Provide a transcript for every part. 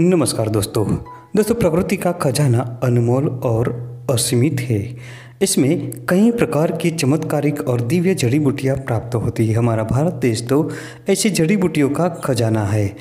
नमस्कार दोस्तों। दोस्तों, प्रकृति का खजाना अनमोल और असीमित है। इसमें कई प्रकार की चमत्कारिक और दिव्य जड़ी बूटियाँ प्राप्त होती है। हमारा भारत देश तो ऐसी जड़ी बूटियों का खजाना है।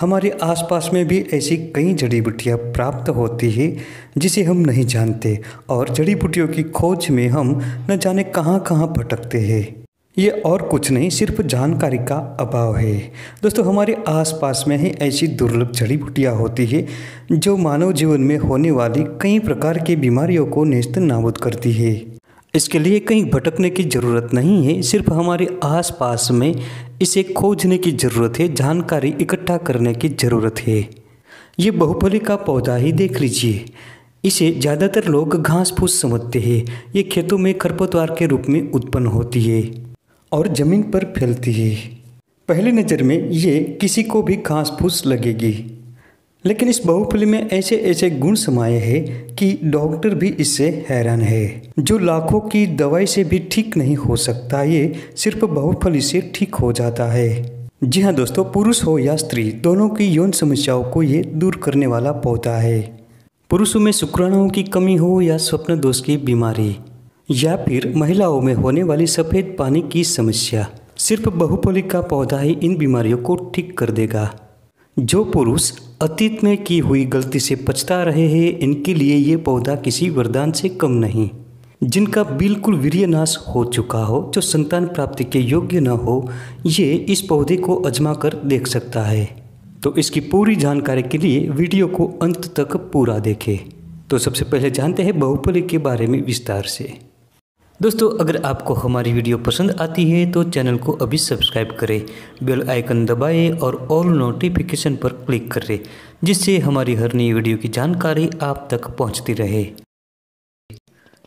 हमारे आसपास में भी ऐसी कई जड़ी बूटियाँ प्राप्त होती है, जिसे हम नहीं जानते और जड़ी बूटियों की खोज में हम न जाने कहाँ कहाँ भटकते हैं। ये और कुछ नहीं, सिर्फ़ जानकारी का अभाव है। दोस्तों, हमारे आसपास में ही ऐसी दुर्लभ जड़ी बूटियाँ होती है, जो मानव जीवन में होने वाली कई प्रकार की बीमारियों को नेस्त नाबूद करती है। इसके लिए कहीं भटकने की ज़रूरत नहीं है, सिर्फ़ हमारे आसपास में इसे खोजने की ज़रूरत है, जानकारी इकट्ठा करने की ज़रूरत है। ये बहुफली का पौधा ही देख लीजिए। इसे ज़्यादातर लोग घास फूस समझते हैं। ये खेतों में खरपतवार के रूप में उत्पन्न होती है। और ज़मीन पर फैलती है। पहली नज़र में ये किसी को भी घास फूस लगेगी। लेकिन इस बहुफली में ऐसे ऐसे गुण समाये हैं कि डॉक्टर भी इससे हैरान है। जो लाखों की दवाई से भी ठीक नहीं हो सकता, ये सिर्फ़ बहुफली से ठीक हो जाता है। जी हाँ दोस्तों, पुरुष हो या स्त्री, दोनों की यौन समस्याओं को ये दूर करने वाला पौधा है। पुरुषों में शुक्राणुओं की कमी हो या स्वप्न दोष की बीमारी या फिर महिलाओं में होने वाली सफ़ेद पानी की समस्या। सिर्फ़ बहुपली का पौधा ही इन बीमारियों को ठीक कर देगा। जो पुरुष अतीत में की हुई गलती से पछता रहे हैं, इनके लिए ये पौधा किसी वरदान से कम नहीं। जिनका बिल्कुल वीर्यनाश हो चुका हो, जो संतान प्राप्ति के योग्य न हो, ये इस पौधे को अजमा कर देख सकता है। तो इसकी पूरी जानकारी के लिए वीडियो को अंत तक पूरा देखें। तो सबसे पहले जानते हैं बहुपली के बारे में विस्तार से। दोस्तों, अगर आपको हमारी वीडियो पसंद आती है तो चैनल को अभी सब्सक्राइब करें, बेल आइकन दबाएँ और ऑल नोटिफिकेशन पर क्लिक करें, जिससे हमारी हर नई वीडियो की जानकारी आप तक पहुँचती रहे।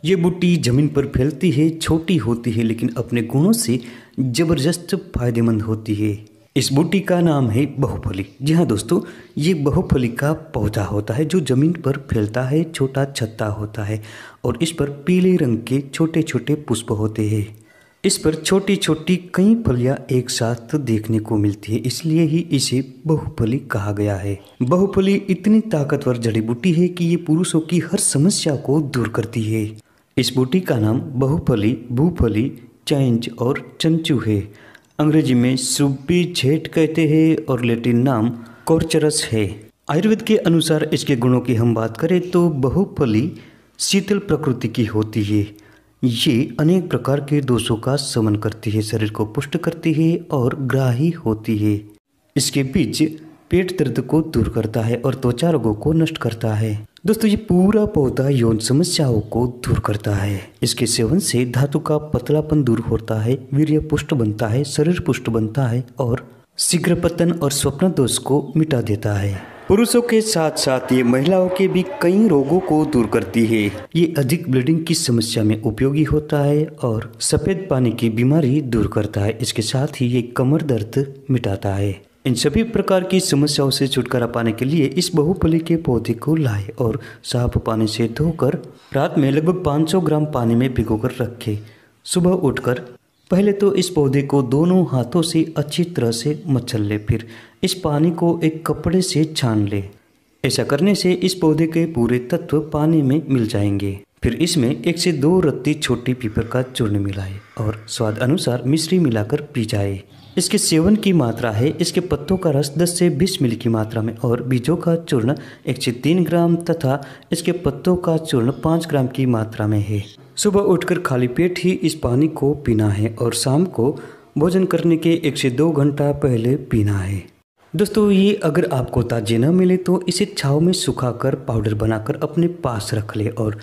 ये बूटी ज़मीन पर फैलती है, छोटी होती है, लेकिन अपने गुणों से ज़बरदस्त फ़ायदेमंद होती है। इस बूटी का नाम है बहुफली। जी हाँ दोस्तों, ये बहुफली का पौधा होता है जो ज़मीन पर फैलता है, छोटा छत्ता होता है और इस पर पीले रंग के छोटे छोटे पुष्प होते हैं। इस पर छोटी छोटी कई फलियाँ एक साथ देखने को मिलती है, इसलिए ही इसे बहुफली कहा गया है। बहुफली इतनी ताकतवर जड़ी बूटी है कि ये पुरुषों की हर समस्या को दूर करती है। इस बूटी का नाम बहुफली, भूफली चैंज और चंचू है। अंग्रेज़ी में सुब्बी झेट कहते हैं और लेटिन नाम कोर्चरस है। आयुर्वेद के अनुसार इसके गुणों की हम बात करें तो बहुफली शीतल प्रकृति की होती है। ये अनेक प्रकार के दोषों का समन करती है, शरीर को पुष्ट करती है और ग्राही होती है। इसके बीच पेट दर्द को दूर करता है और त्वचा रोगों को नष्ट करता है। दोस्तों, ये पूरा पौधा यौन समस्याओं को दूर करता है। इसके सेवन से धातु का पतलापन दूर होता है, वीर्य पुष्ट बनता है, शरीर पुष्ट बनता है और शीघ्र पतन और स्वप्न दोष को मिटा देता है। पुरुषों के साथ साथ ये महिलाओं के भी कई रोगों को दूर करती है। ये अधिक ब्लीडिंग की समस्या में उपयोगी होता है और सफ़ेद पानी की बीमारी दूर करता है। इसके साथ ही ये कमर दर्द मिटाता है। इन सभी प्रकार की समस्याओं से छुटकारा पाने के लिए इस बहुफली के पौधे को लाए और साफ़ पानी से धोकर रात में लगभग 500 ग्राम पानी में भिगोकर रखें। सुबह उठकर पहले तो इस पौधे को दोनों हाथों से अच्छी तरह से मच्छल ले, फिर इस पानी को एक कपड़े से छान ले। ऐसा करने से इस पौधे के पूरे तत्व पानी में मिल जाएँगे। फिर इसमें एक से दो रत्ती छोटी पीपर का चूर्ण मिलाए और स्वाद अनुसार मिश्री मिलाकर पी जाए। इसके सेवन की मात्रा है, इसके पत्तों का रस 10 से 20 मिली की मात्रा में और बीजों का चूर्ण एक से तीन ग्राम तथा इसके पत्तों का चूर्ण पाँच ग्राम की मात्रा में है। सुबह उठकर खाली पेट ही इस पानी को पीना है और शाम को भोजन करने के एक से दो घंटा पहले पीना है। दोस्तों, ये अगर आपको ताजे न मिले तो इसे छाव में सुखाकर पाउडर बनाकर अपने पास रख ले और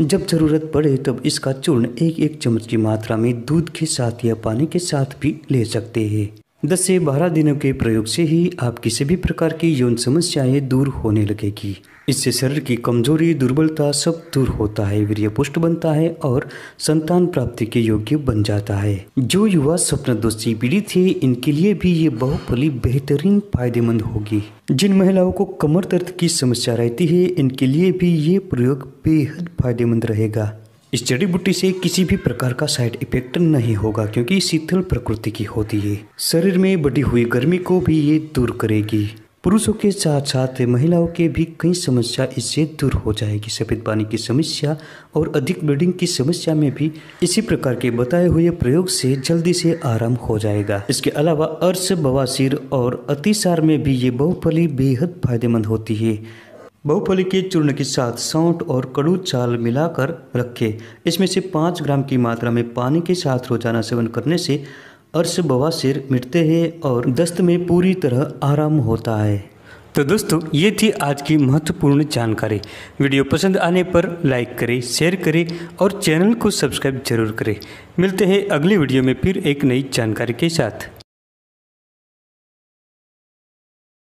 जब ज़रूरत पड़े तब इसका चूर्ण एक एक चम्मच की मात्रा में दूध के साथ या पानी के साथ भी ले सकते हैं। दस से बारह दिनों के प्रयोग से ही आप किसी भी प्रकार की यौन समस्याएँ दूर होने लगेगी। इससे शरीर की कमज़ोरी, दुर्बलता सब दूर होता है, वीर्य पुष्ट बनता है और संतान प्राप्ति के योग्य बन जाता है। जो युवा स्वप्न दोषी पीड़ित थे, इनके लिए भी ये बहुफली बेहतरीन फ़ायदेमंद होगी। जिन महिलाओं को कमर दर्द की समस्या रहती है, इनके लिए भी ये प्रयोग बेहद फ़ायदेमंद रहेगा। इस जड़ी बूटी से किसी भी प्रकार का साइड इफ़ेक्ट नहीं होगा, क्योंकि शीतल प्रकृति की होती है। शरीर में बढ़ी हुई गर्मी को भी ये दूर करेगी। पुरुषों के साथ साथ महिलाओं के भी कई समस्या इससे दूर हो जाएगी। सफ़ेद पानी की समस्या और अधिक ब्लीडिंग की समस्या में भी इसी प्रकार के बताए हुए प्रयोग से जल्दी से आराम हो जाएगा। इसके अलावा अर्श, बवासीर और अतिसार में भी ये बहुफली बेहद फ़ायदेमंद होती है। बहुफली के चूर्ण के साथ सौंठ और कड़ू चाल मिलाकर रखें। इसमें से पाँच ग्राम की मात्रा में पानी के साथ रोज़ाना सेवन करने से अर्श बवासीर मिटते हैं और दस्त में पूरी तरह आराम होता है। तो दोस्तों, ये थी आज की महत्वपूर्ण जानकारी। वीडियो पसंद आने पर लाइक करें, शेयर करें और चैनल को सब्सक्राइब ज़रूर करें। मिलते हैं अगली वीडियो में फिर एक नई जानकारी के साथ।